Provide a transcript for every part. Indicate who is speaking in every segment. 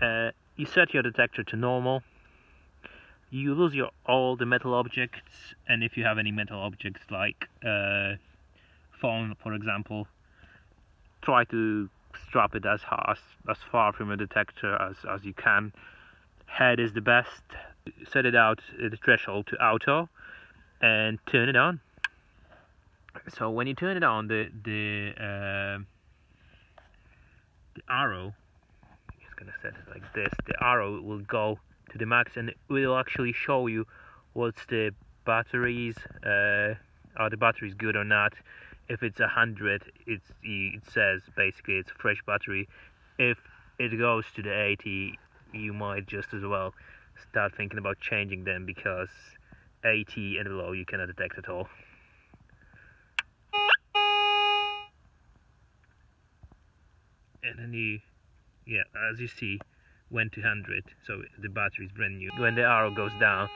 Speaker 1: uh, you set your detector to normal. You lose your all the metal objects and if you have any metal objects like uh, phone for example try to strap it as, as, as far from your detector as, as you can. Head is the best. Set it out uh, the threshold to auto and turn it on. So when you turn it on the the uh, the arrow gonna set it like this. The arrow will go to the max and it will actually show you what's the batteries uh, are the batteries good or not. If it's a hundred it's it says basically it's a fresh battery. If it goes to the 80 you might just as well start thinking about changing them because 80 and below you cannot detect at all. And then you yeah as you see went to 100 so the battery is brand new. When the arrow goes down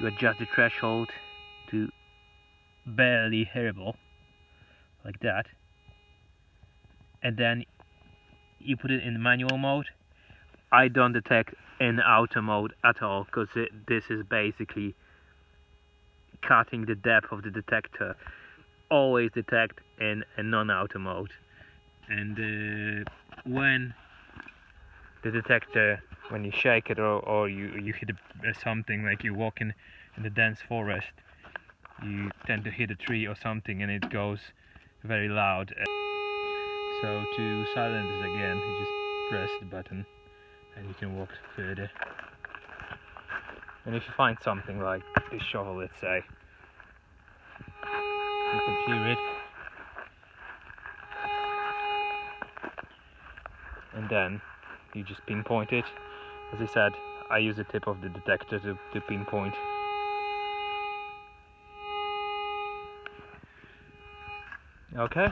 Speaker 1: you adjust the threshold to barely hearable like that. And then you put it in manual mode. I don't detect in auto mode at all because this is basically cutting the depth of the detector. Always detect in a non-auto mode. And uh, when the detector when you shake it or, or you, you hit a, something like you walk in, in the dense forest you tend to hit a tree or something and it goes very loud. So to silence it again you just press the button and you can walk further. And if you find something like this shovel let's say you can hear it. And then you just pinpoint it. As I said I use the tip of the detector to, to pinpoint. Okay